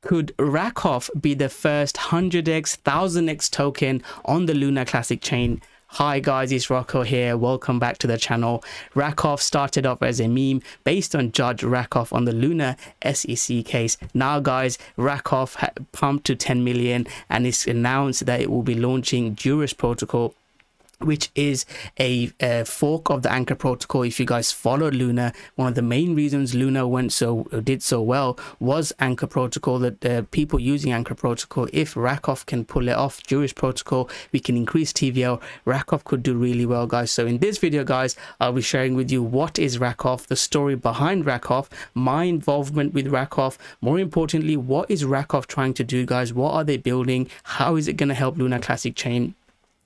could Rakoff be the first 100x, 1000x token on the Luna Classic chain? Hi guys, it's Rocko here. Welcome back to the channel. Rakoff started off as a meme based on Judge Rakoff on the Luna SEC case. Now guys, Rakoff pumped to 10 million and it's announced that it will be launching Juris protocol which is a, a, fork of the anchor protocol. If you guys followed luna one of the main reasons luna went so did so well was anchor protocol that uh, people using anchor protocol if rakoff can pull it off juris protocol we can increase tvl rakoff could do really well guys. So in this video guys i'll be sharing with you what is rakoff the story behind rakoff my involvement with rakoff more importantly what is rakoff trying to do guys? What are they building? How is it going to help luna classic chain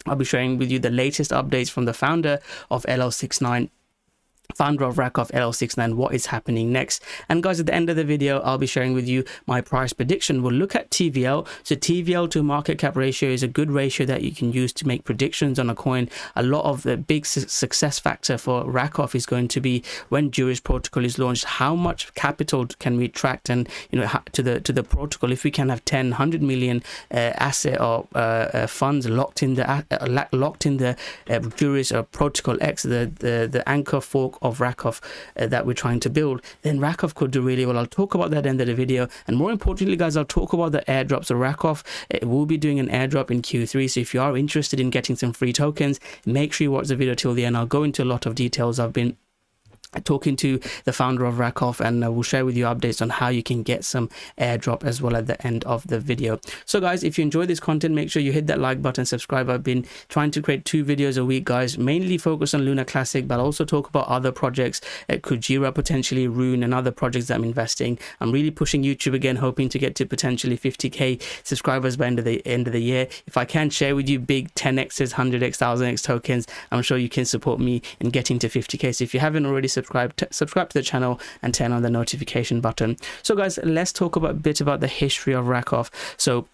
I'll be sharing with you the latest updates from the founder of LL69 founder of Rakoff LL69 what is happening next? And guys at the end of the video I'll be sharing with you my price prediction. We'll look at TVL so TVL to market cap ratio is a good ratio that you can use to make predictions on a coin. A lot of the big su success factor for Rakoff is going to be when Juris protocol is launched how much capital can we attract and you know to the to the protocol. If we can have 10 100 million uh, asset or uh, uh, funds locked in the uh, locked in the uh, Juris or protocol X the the, the anchor fork of Rakoff uh, that we're trying to build, then Rakoff could do really well. I'll talk about that at the end of the video. And more importantly, guys, I'll talk about the airdrops. So Rakoff uh, will be doing an airdrop in Q3. So if you are interested in getting some free tokens, make sure you watch the video till the end. I'll go into a lot of details. I've been talking to the founder of Rakoff and uh, we'll share with you updates on how you can get some airdrop as well at the end of the video. So guys, if you enjoy this content, make sure you hit that like button, subscribe. I've been trying to create two videos a week, guys, mainly focus on Luna Classic, but also talk about other projects at Kujira, potentially Rune and other projects that I'm investing. I'm really pushing YouTube again, hoping to get to potentially 50k subscribers by end of the end of the year. If I can share with you big 10x's, 100x, 1000x tokens, I'm sure you can support me in getting to 50k. So if you haven't already subscribed, subscribe to, subscribe to the channel and turn on the notification button. So guys let's talk about a bit about the history of rakoff. So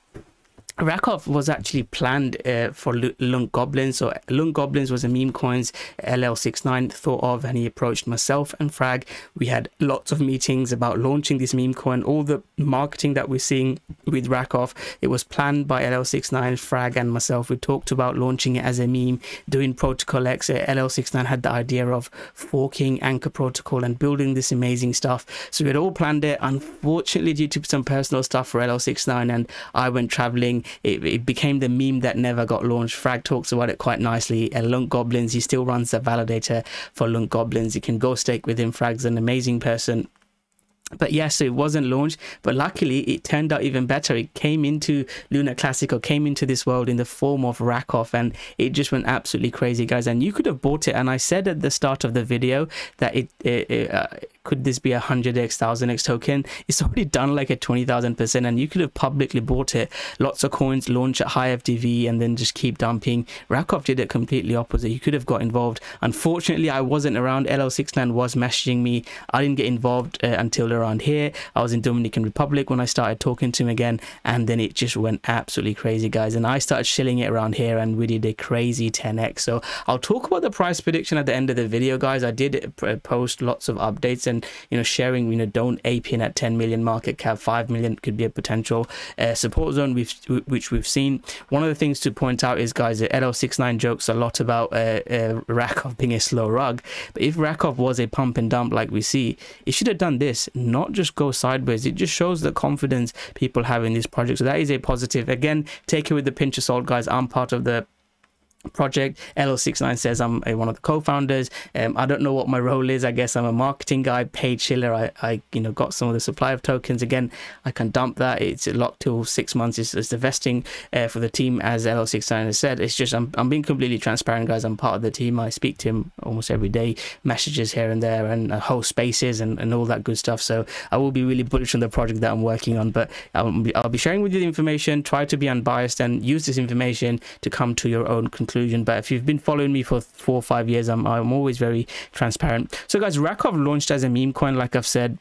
Rakoff was actually planned uh, for Lunk Goblins. So Lunk Goblins was a meme coins LL69 thought of and he approached myself and Frag. We had lots of meetings about launching this meme coin. All the marketing that we're seeing with Rakoff, it was planned by LL69, Frag and myself. We talked about launching it as a meme, doing Protocol X. Uh, LL69 had the idea of forking Anchor Protocol and building this amazing stuff. So we had all planned it. Unfortunately, due to some personal stuff for LL69 and I went traveling it, it became the meme that never got launched. Frag talks about it quite nicely. And Lunk Goblins, he still runs the validator for Lunk Goblins. You can go stake with him. Frag's an amazing person but yes yeah, so it wasn't launched. But luckily it turned out even better. It came into luna classic or came into this world in the form of rakoff and it just went absolutely crazy guys. And you could have bought it. And i said at the start of the video that it, it, it uh, could this be a 100x 1000x token? It's already done like a 20000 percent and you could have publicly bought it. Lots of coins launch at high fdv and then just keep dumping. Rakoff did it completely opposite. You could have got involved. Unfortunately i wasn't around. Ll69 was messaging me. I didn't get involved uh, until around here. I was in Dominican Republic when I started talking to him again, and then it just went absolutely crazy, guys. And I started shilling it around here, and we did a crazy 10x. So I'll talk about the price prediction at the end of the video, guys. I did post lots of updates and you know sharing. You know, don't ape in at 10 million market cap, 5 million could be a potential uh, support zone, we've, which we've seen. One of the things to point out is, guys, that LL69 jokes a lot about uh, uh, Rakoff being a slow rug, but if Rakoff was a pump and dump like we see, it should have done this not just go sideways. It just shows the confidence people have in this project. So that is a positive. Again, take it with the pinch of salt, guys. I'm part of the project. Ll69 says i'm a, one of the co-founders. Um, i don't know what my role is. I guess i'm a marketing guy paid chiller. I, I you know got some of the supply of tokens. Again i can dump that. It's locked till six months it's, it's the vesting uh, for the team as ll69 has said. It's just I'm, I'm being completely transparent guys. I'm part of the team. I speak to him almost every day messages here and there and uh, whole spaces and, and all that good stuff. So i will be really bullish on the project that i'm working on but I'll be, I'll be sharing with you the information. Try to be unbiased and use this information to come to your own conclusion conclusion. But if you've been following me for four or five years, I'm, I'm always very transparent. So guys, Rakoff launched as a meme coin, like I've said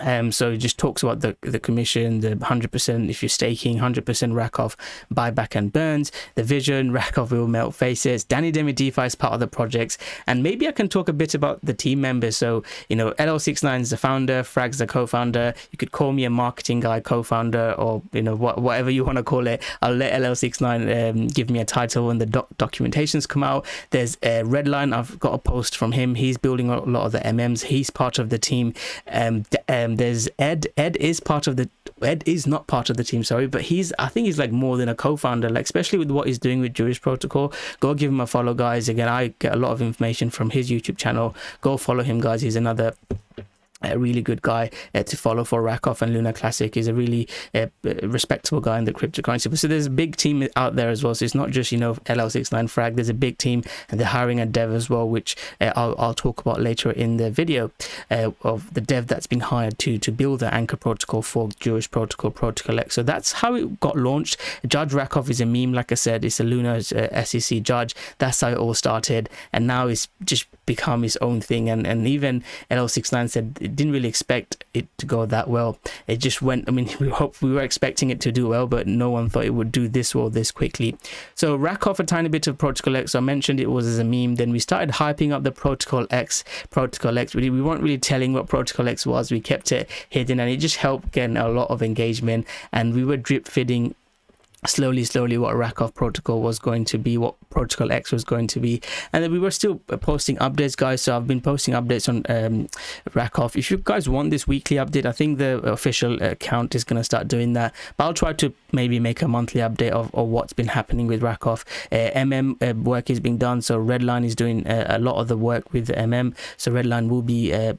Um, so it just talks about the the commission, the hundred percent if you're staking, hundred percent Rakoff buyback and burns, the vision, Rakoff will melt faces. Danny Demi DeFi is part of the projects, and maybe I can talk a bit about the team members. So you know, LL69 is the founder, Frag's the co-founder. You could call me a marketing guy, co-founder, or you know what, whatever you want to call it. I'll let LL69 um, give me a title when the doc documentations come out. There's a Redline. I've got a post from him. He's building a lot of the MMs. He's part of the team. Um, um um, there's Ed. Ed is part of the. Ed is not part of the team, sorry, but he's. I think he's like more than a co-founder. Like especially with what he's doing with Juris Protocol. Go give him a follow, guys. Again, I get a lot of information from his YouTube channel. Go follow him, guys. He's another a really good guy uh, to follow for Rakoff and Luna Classic. He's a really uh, respectable guy in the cryptocurrency. So there's a big team out there as well. So it's not just, you know, LL69 Frag. There's a big team and they're hiring a dev as well, which uh, I'll, I'll, talk about later in the video uh, of the dev that's been hired to to build the Anchor protocol for Juris Protocol, Protocol X. So that's how it got launched. Judge Rakoff is a meme, like I said. It's a Luna uh, SEC judge. That's how it all started. And now it's just become its own thing. And, and even LL69 said didn't really expect it to go that well. It just went. I mean, we hope we were expecting it to do well, but no one thought it would do this well this quickly. So Rakoff a tiny bit of Protocol X. I mentioned it was as a meme. Then we started hyping up the Protocol X. Protocol X. We, we weren't really telling what Protocol X was. We kept it hidden, and it just helped get a lot of engagement. And we were drip feeding slowly slowly what Rakoff protocol was going to be what protocol X was going to be. And then we were still posting updates guys. So I've been posting updates on um, Rakoff if you guys want this weekly update I think the official account is going to start doing that. But I'll try to maybe make a monthly update of, of what's been happening with Rakoff uh, MM uh, work is being done. So Redline is doing uh, a lot of the work with MM so Redline will be uh,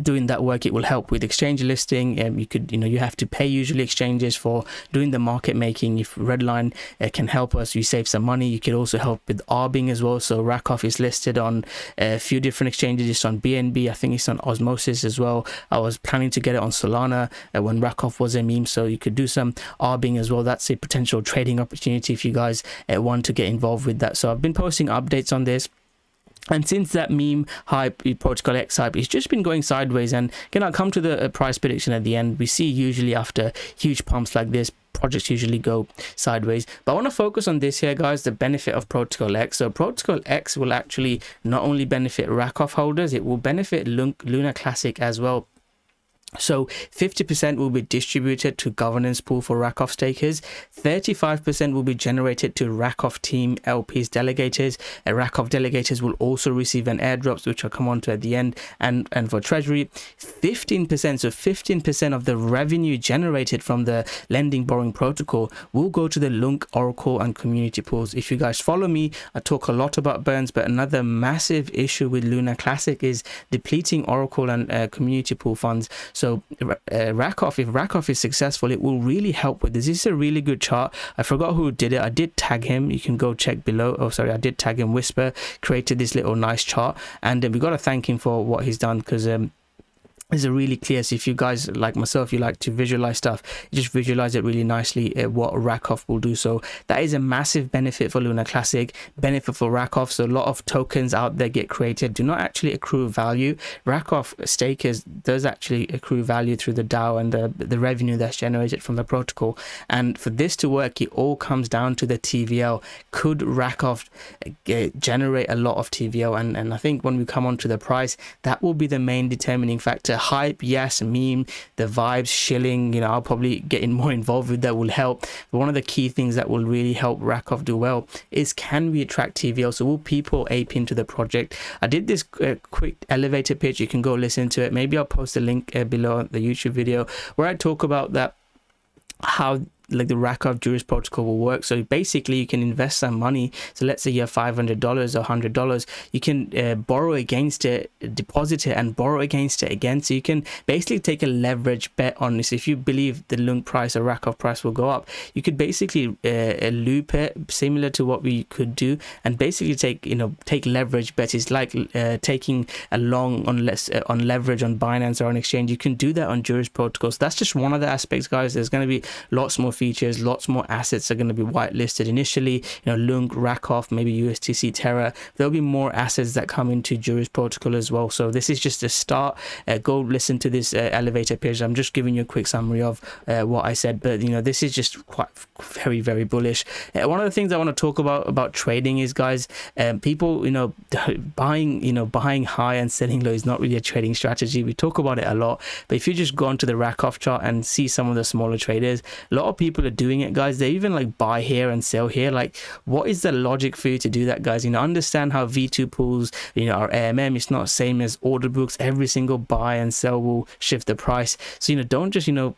doing that work it will help with exchange listing. Um, you could you know you have to pay usually exchanges for doing the market making. If redline uh, can help us you save some money. You could also help with arbing as well. So rakoff is listed on a few different exchanges. It's on bnb i think it's on osmosis as well. I was planning to get it on solana uh, when rakoff was a meme. So you could do some arbing as well. That's a potential trading opportunity if you guys uh, want to get involved with that. So i've been posting updates on this and since that meme hype, Protocol X hype, it's just been going sideways. And again, I'll come to the uh, price prediction at the end. We see usually after huge pumps like this, projects usually go sideways. But I want to focus on this here, guys, the benefit of Protocol X. So Protocol X will actually not only benefit Rakoff holders, it will benefit Luna Classic as well. So 50% will be distributed to governance pool for Rakoff stakers. 35% will be generated to Rakoff team LPs delegators. And Rakoff delegators will also receive an airdrops, which I'll come on to at the end. And, and for treasury, 15%, so 15% of the revenue generated from the lending borrowing protocol will go to the LUNC, Oracle, and community pools. If you guys follow me, I talk a lot about burns, but another massive issue with Luna Classic is depleting Oracle and uh, community pool funds. So uh, Rakoff, if Rakoff is successful, it will really help with this. This is a really good chart. I forgot who did it. I did tag him. You can go check below. Oh, sorry, I did tag him. Whisper created this little nice chart, and uh, we got to thank him for what he's done because um, is a really clear so if you guys like myself you like to visualize stuff just visualize it really nicely uh, what Rakoff will do. So that is a massive benefit for Luna Classic benefit for Rakoff. So a lot of tokens out there get created. Do not actually accrue value. Rakoff stakers does actually accrue value through the DAO and the, the revenue that's generated from the protocol. And for this to work it all comes down to the TVL could Rakoff uh, generate a lot of TVL and, and I think when we come on to the price that will be the main determining factor hype, yes, meme, the vibes, shilling, you know, I'll probably get in more involved with that will help. One of the key things that will really help Rakoff do well is can we attract TVL? So will people ape into the project? I did this uh, quick elevator pitch. You can go listen to it. Maybe I'll post a link uh, below the YouTube video where I talk about that how like the Rakoff Juris protocol will work. So basically, you can invest some money. So let's say you have five hundred dollars or hundred dollars, you can uh, borrow against it, deposit it, and borrow against it again. So you can basically take a leverage bet on this. If you believe the LUNC price or Rakoff price will go up, you could basically uh, loop it similar to what we could do, and basically take you know take leverage bets. It's like uh, taking a long on less uh, on leverage on Binance or on exchange. You can do that on Juris protocols. That's just one of the aspects, guys. There's going to be lots more features. Lots more assets are going to be whitelisted initially. You know, LUNC, Rakoff, maybe USTC Terra. There'll be more assets that come into Juris Protocol as well. So this is just a start. Uh, go listen to this uh, elevator pitch. I'm just giving you a quick summary of uh, what I said, but you know, this is just quite very, very bullish. Uh, one of the things I want to talk about about trading is, guys, um, people, you know, buying, you know, buying high and selling low is not really a trading strategy. We talk about it a lot, but if you just go onto the Rakoff chart and see some of the smaller traders, a lot of people are doing it, guys. They even like buy here and sell here. Like, what is the logic for you to do that, guys? You know, understand how V2 pools, you know, are AMM. It's not same as order books. Every single buy and sell will shift the price. So, you know, don't just, you know,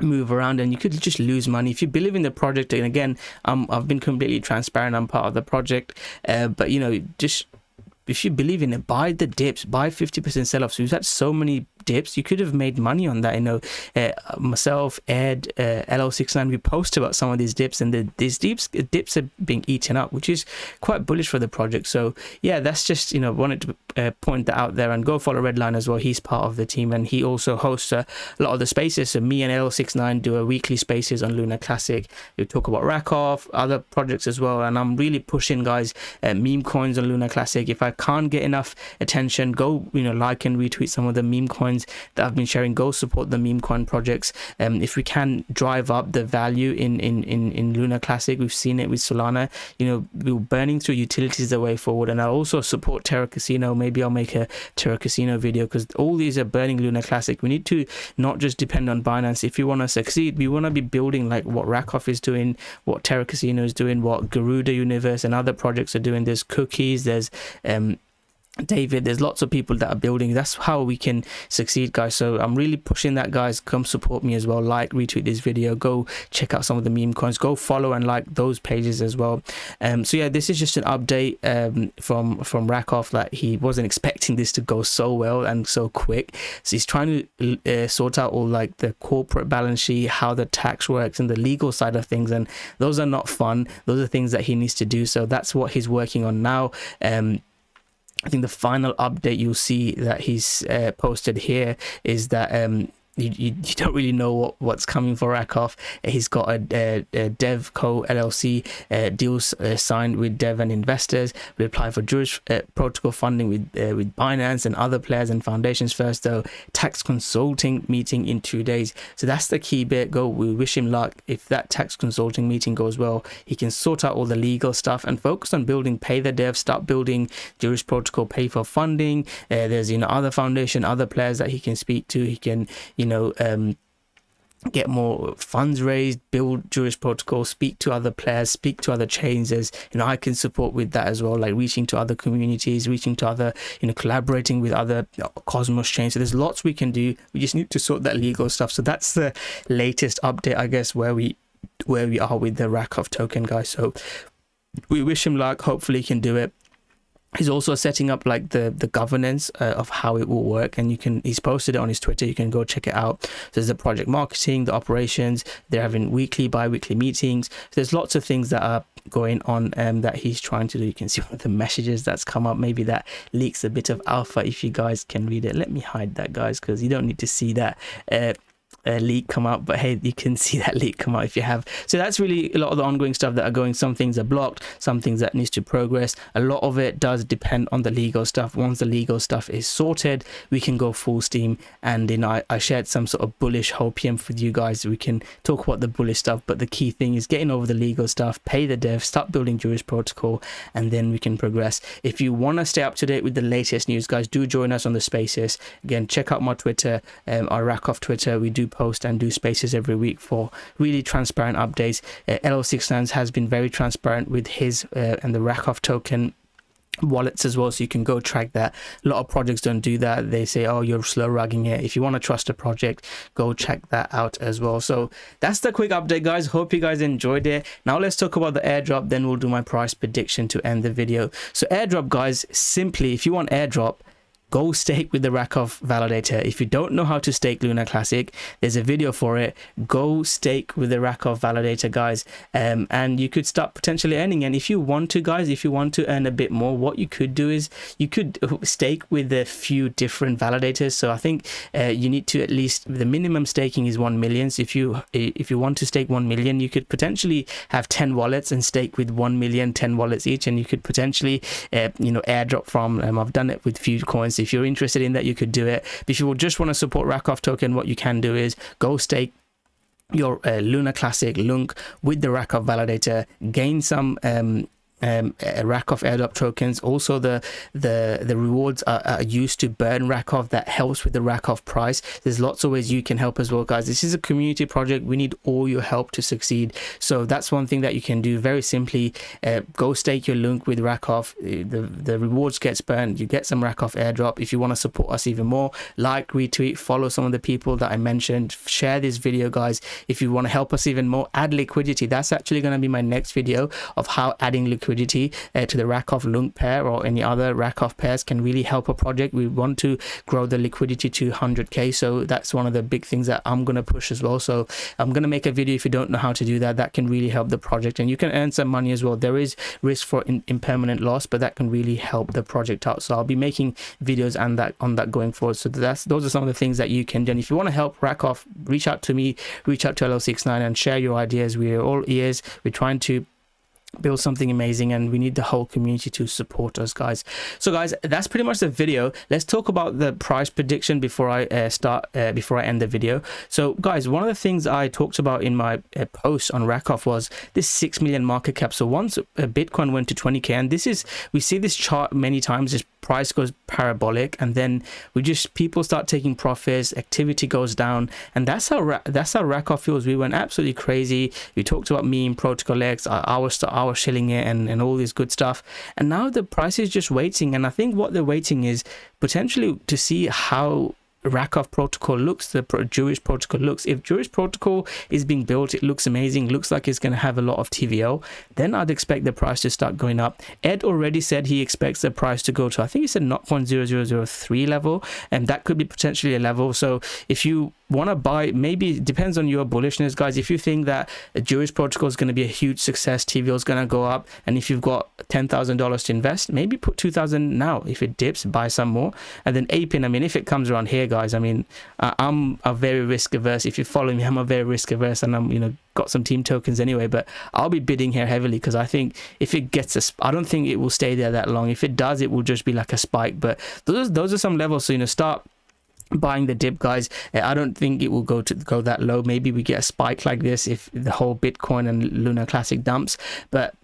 move around and you could just lose money if you believe in the project and again um, i've been completely transparent i'm part of the project uh, but you know just if you believe in it buy the dips buy 50% sell-offs we've had so many dips, you could have made money on that. You know, uh, myself, Ed, uh, LL69, we post about some of these dips, and the, these dips dips are being eaten up, which is quite bullish for the project. So yeah, that's just you know wanted to uh, point that out there and go follow Redline as well. He's part of the team, and he also hosts a lot of the spaces. So me and LL69 do a weekly spaces on Luna Classic. We talk about Rakoff, other projects as well, and I'm really pushing guys uh, meme coins on Luna Classic. If I can't get enough attention, go you know like and retweet some of the meme coins coins that I've been sharing. Go support the meme coin projects. Um, if we can drive up the value in, in, in, in Luna Classic, we've seen it with Solana. You know, we're burning through utilities the way forward. And I'll also support Terra Casino. Maybe I'll make a Terra Casino video because all these are burning Luna Classic. We need to not just depend on Binance. If you want to succeed, we want to be building like what Rakoff is doing, what Terra Casino is doing, what Garuda Universe and other projects are doing. There's cookies, there's um, David, there's lots of people that are building. That's how we can succeed, guys. So I'm really pushing that, guys. Come support me as well. Like, retweet this video. Go check out some of the meme coins. Go follow and like those pages as well. Um, so yeah, this is just an update um, from from Rakoff that he wasn't expecting this to go so well and so quick. So he's trying to uh, sort out all like the corporate balance sheet, how the tax works, and the legal side of things. And those are not fun. Those are things that he needs to do. So that's what he's working on now. Um, I think the final update you'll see that he's uh, posted here is that um, you, you, you, don't really know what, what's coming for Rakoff. He's got a, a, a DevCo LLC uh, deals uh, signed with Dev and investors. We apply for Juris uh, protocol funding with uh, with Binance and other players and foundations first. Though tax consulting meeting in two days. So that's the key bit. Go. We wish him luck. If that tax consulting meeting goes well, he can sort out all the legal stuff and focus on building Pay the Dev. Start building Juris protocol. Pay for funding. Uh, there's you know other foundation, other players that he can speak to. He can you you know, um, get more funds raised, build Juris Protocol, speak to other players, speak to other chains. As you know, I can support with that as well, like reaching to other communities, reaching to other, you know, collaborating with other Cosmos chains. So there's lots we can do. We just need to sort that legal stuff. So that's the latest update, I guess, where we where we are with the Rakoff token, guys. So we wish him luck. Hopefully, he can do it he's also setting up like the the governance uh, of how it will work and you can he's posted it on his twitter. You can go check it out. There's the project marketing the operations. They're having weekly bi-weekly meetings. So there's lots of things that are going on um, that he's trying to do. You can see one of the messages that's come up. Maybe that leaks a bit of alpha if you guys can read it. Let me hide that guys because you don't need to see that. Uh, uh, leak come out but hey you can see that leak come out if you have. So that's really a lot of the ongoing stuff that are going. Some things are blocked some things that needs to progress. A lot of it does depend on the legal stuff. Once the legal stuff is sorted we can go full steam. And you know I, I shared some sort of bullish hopium with you guys. We can talk about the bullish stuff but the key thing is getting over the legal stuff pay the dev start building Juris protocol and then we can progress. If you want to stay up to date with the latest news guys do join us on the spaces. Again check out my twitter um, our Rakoff twitter. We do post and do spaces every week for really transparent updates. Uh, LL69 has been very transparent with his uh, and the Rakoff token wallets as well so you can go track that. A lot of projects don't do that. They say oh you're slow rugging it. If you want to trust a project go check that out as well. So that's the quick update guys. Hope you guys enjoyed it. Now let's talk about the airdrop. Then we'll do my price prediction to end the video. So airdrop guys simply if you want airdrop go stake with the Rakoff validator. If you don't know how to stake Luna Classic, there's a video for it. Go stake with the Rakoff validator, guys. Um, and you could start potentially earning. And if you want to, guys, if you want to earn a bit more, what you could do is you could stake with a few different validators. So I think uh, you need to at least the minimum staking is 1 million. So if you if you want to stake 1 million, you could potentially have 10 wallets and stake with 1 million, 10 wallets each. And you could potentially, uh, you know, airdrop from, um, I've done it with few coins. If you're interested in that, you could do it. But if you just want to support Rakoff token, what you can do is go stake your uh, Luna Classic LUNC with the Rakoff validator, gain some um, um, Rakoff airdrop tokens. Also, the the the rewards are, are, used to burn Rakoff. That helps with the Rakoff price. There's lots of ways you can help as well, guys. This is a community project. We need all your help to succeed. So that's one thing that you can do very simply. Uh, go stake your link with Rakoff. Uh, the the rewards gets burned. You get some Rakoff airdrop. If you want to support us even more, like, retweet, follow some of the people that I mentioned. Share this video, guys. If you want to help us even more, add liquidity. That's actually going to be my next video of how adding liquidity liquidity uh, to the Rakoff LUNC pair or any other Rakoff pairs can really help a project. We want to grow the liquidity to 100k, so that's one of the big things that I'm going to push as well. So I'm going to make a video if you don't know how to do that. That can really help the project, and you can earn some money as well. There is risk for in, impermanent loss, but that can really help the project out. So I'll be making videos on that on that going forward. So that's those are some of the things that you can do. And if you want to help Rakoff, reach out to me, reach out to LO69 and share your ideas. We're all ears. We're trying to build something amazing and we need the whole community to support us guys. So guys that's pretty much the video. Let's talk about the price prediction before i uh, start uh, before i end the video. So guys one of the things i talked about in my uh, post on Rakoff was this 6 million market cap. So once bitcoin went to 20k and this is we see this chart many times this price goes parabolic and then we just people start taking profits activity goes down and that's how that's how Rakoff feels we went absolutely crazy. We talked about meme protocol x our, our, our shilling it and, and all this good stuff. And now the price is just waiting and i think what they're waiting is potentially to see how Rakoff protocol looks, the Juris protocol looks. If Juris protocol is being built, it looks amazing, looks like it's going to have a lot of TVL, then I'd expect the price to start going up. Ed already said he expects the price to go to, I think he said 0.0003 level, and that could be potentially a level. So if you want to buy maybe it depends on your bullishness guys. If you think that juris protocol is going to be a huge success tvl is going to go up and if you've got ten thousand dollars to invest maybe put two thousand now. If it dips buy some more. And then apin i mean if it comes around here guys i mean i'm a very risk averse if you follow me i'm a very risk averse and i'm you know got some team tokens anyway but i'll be bidding here heavily because i think if it gets a i don't think it will stay there that long. If it does it will just be like a spike but those those are some levels. So you know start buying the dip guys eh, i don't think it will go to go that low. Maybe we get a spike like this if the whole bitcoin and luna classic dumps. But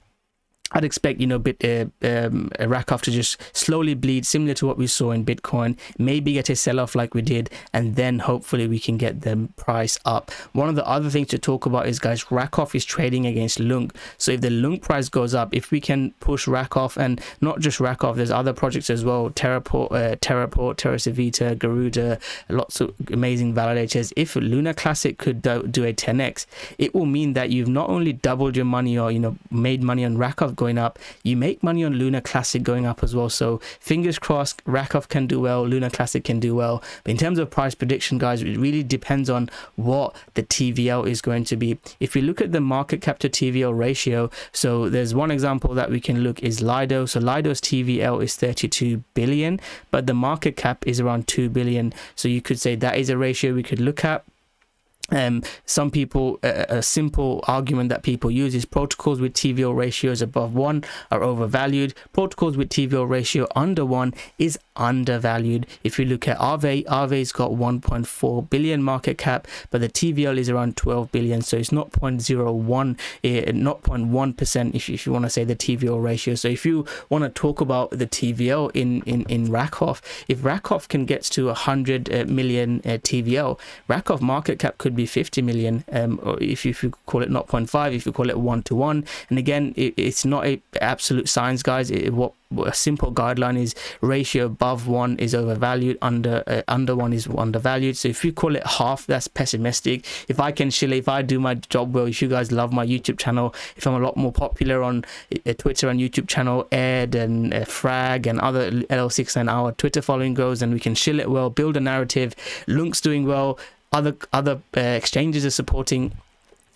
I'd expect, you know, bit uh, um, Rakoff to just slowly bleed, similar to what we saw in Bitcoin. Maybe get a sell-off like we did, and then hopefully we can get the price up. One of the other things to talk about is, guys, Rakoff is trading against LUNC. So if the LUNC price goes up, if we can push Rakoff, and not just Rakoff, there's other projects as well, Terraport, uh, Terraport, TerraCivita, Garuda, lots of amazing validators. If Luna Classic could do, do a 10x, it will mean that you've not only doubled your money or, you know, made money on Rakoff going up. You make money on Luna Classic going up as well. So fingers crossed, Rakoff can do well, Luna Classic can do well. But in terms of price prediction, guys, it really depends on what the TVL is going to be. If we look at the market cap to TVL ratio, so there's one example that we can look is Lido. So Lido's TVL is 32 billion, but the market cap is around 2 billion. So you could say that is a ratio we could look at. Um, some people, a, a, simple argument that people use is protocols with TVL ratios above one are overvalued. Protocols with TVL ratio under one is undervalued. If you look at Aave, Aave's got 1.4 billion market cap, but the TVL is around 12 billion, so it's not 0.01, eh, not 0.1 percent if, if you want to say the TVL ratio. So if you want to talk about the TVL in in in Rakoff, if Rakoff can get to 100 million uh, uh, TVL, Rakoff market cap could be be 50 million um, or if you, if you call it 0.5 if you call it one to one. And again it, it's not a absolute science guys. It, what a simple guideline is ratio above one is overvalued under uh, under one is undervalued. So if you call it half that's pessimistic. If i can chill if i do my job well if you guys love my youtube channel if i'm a lot more popular on uh, twitter and youtube channel ed and uh, frag and other ll6 and our twitter following grows and we can chill it well build a narrative LUNC's doing well other other uh, exchanges are supporting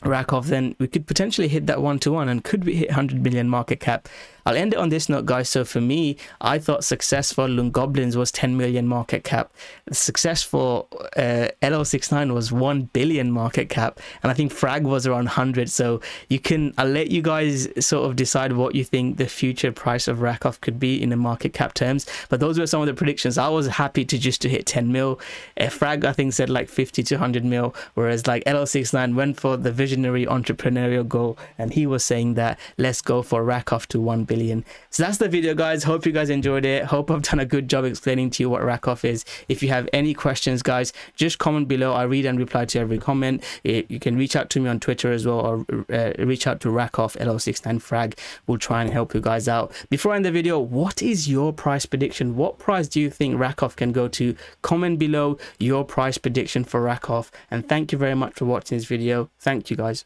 Rakoff, then we could potentially hit that one to one and could we hit 100 million market cap I'll end it on this note, guys. So for me, I thought success for Lunk Goblins was 10 million market cap. Success for uh, LL69 was 1 billion market cap. And I think Frag was around 100. So you can, I'll let you guys sort of decide what you think the future price of Rakoff could be in the market cap terms. But those were some of the predictions. I was happy to just to hit 10 mil. Uh, Frag, I think, said like 50 to 100 mil. Whereas like LL69 went for the visionary entrepreneurial goal. And he was saying that let's go for Rakoff to 1 billion billion. So that's the video, guys. Hope you guys enjoyed it. Hope I've done a good job explaining to you what Rakoff is. If you have any questions, guys, just comment below. I read and reply to every comment. You can reach out to me on Twitter as well or uh, reach out to Rakoff LO69 Frag. We'll try and help you guys out. Before I end the video, what is your price prediction? What price do you think Rakoff can go to? Comment below your price prediction for Rakoff. And thank you very much for watching this video. Thank you, guys.